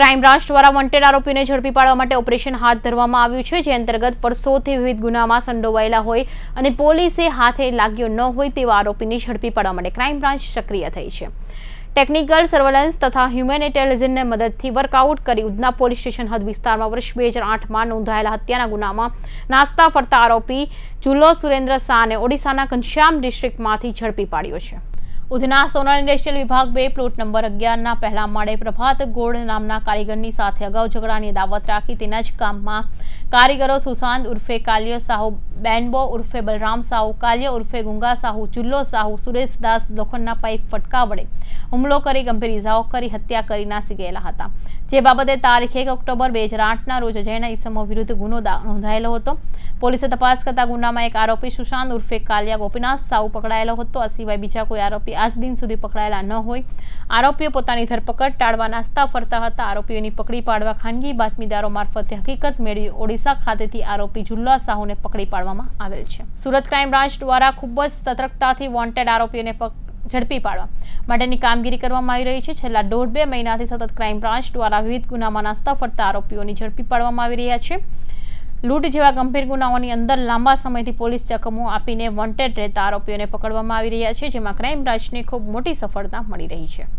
Crime branch દ્વારા wanted આરોપીને ઝડપી પાડવા માટે ઓપરેશન હાથ ધરવામાં આવ્યું છે, જે અંતર્ગત વર્ષોથી વિવિધ ગુનામાં સંડોવાયેલા હોય અને પોલીસે હાથે લાગ્યો ન હોય તેવા આરોપીને ઝડપી પાડવા માટે ક્રાઇમ બ્રાન્ચ સક્રિય થઈ છે. ટેકનિકલ સર્વેલન્સ તથા હ્યુમન ઇન્ટેલિજન્સની મદદથી વર્કઆઉટ કરી ઉધના પોલીસ સ્ટેશન હદ વિસ્તારમાં વર્ષ બે હજાર આઠમાં નોંધાયેલા હત્યાના ગુનામાં નાસ્તા ફરતા આરોપી જુલ્લો સુરેન્દ્ર શાહને ઓડિશાના ઘનશ્યામ ડિસ્ટ્રિક્ટમાંથી ઝડપી પાડ્યો છે. ઉધના સોનલ ઇન્ડસ્ટ્રીયલ વિભાગ બે પ્લોટ નંબર અગિયારના પહેલા માળે પ્રભાત ગોળ નામના કારીગરની સાથે અગાઉ ઝઘડાની દાવત રાખી તેના જ કામમાં કારીગરો સુશાંત ઉર્ફે કાલિયો સાહુ બેનબો ઉર્ફે બલરામ સાહુ, કાલ્ય ઉર્ફે ગુંગા સાહુ, ચુલ્લો સાહુ, સુરેશ દાસ લોખંડના પાઇપ ફટકા વડે હુમલો કરી ગંભીર ઇજાઓ કરી, હત્યા કરી નાસી ગયેલા હતા. જે બાબતે તારીખ એક ઓક્ટોબર બે હજાર આઠના રોજ અજયના ઈસમો વિરુદ્ધ ગુનો નોંધાયેલો હતો. પોલીસે તપાસ કરતા ગુનામાં એક આરોપી સુશાંત ઉર્ફે કાલિયા ગોપીનાથ સાહુ પકડાયેલો હતો. આ સિવાય બીજા કોઈ આરોપી આજ દિન સુધી પકડાયેલા ન હોય. આરોપીઓ પોતાની ધરપકડ ટાળવા નાસ્તા ફરતા હતા. આરોપીઓની પકડી પાડવા ખાનગી બાતમીદારો મારફતે હકીકત મેળવી ઓડિશા ખાતેથી આરોપી જુલ્લા સાહુને પકડી પાડવામાં આવેલ છે. સુરત ક્રાઇમ બ્રાન્ચ દ્વારા ખૂબ જ સતર્કતાથી વોન્ટેડ આરોપીઓને ઝડપી પાડવા માટેની કામગીરી કરવામાં આવી રહી છે. છેલ્લા દોઢ બે મહિનાથી સતત ક્રાઇમ બ્રાન્ચ દ્વારા વિવિધ ગુનામાં નાસ્તા ફરતા આરોપીઓની ઝડપી પાડવામાં આવી રહ્યા છે. લૂંટ જેવા ગંભીર ગુનાઓની અંદર લાંબા સમયથી પોલીસ ચકમો આપીને વોન્ટેડ રહેતા આરોપીઓને પકડવામાં આવી રહ્યા છે, જેમાં ક્રાઇમ બ્રાન્ચને ખૂબ મોટી સફળતા મળી રહી છે.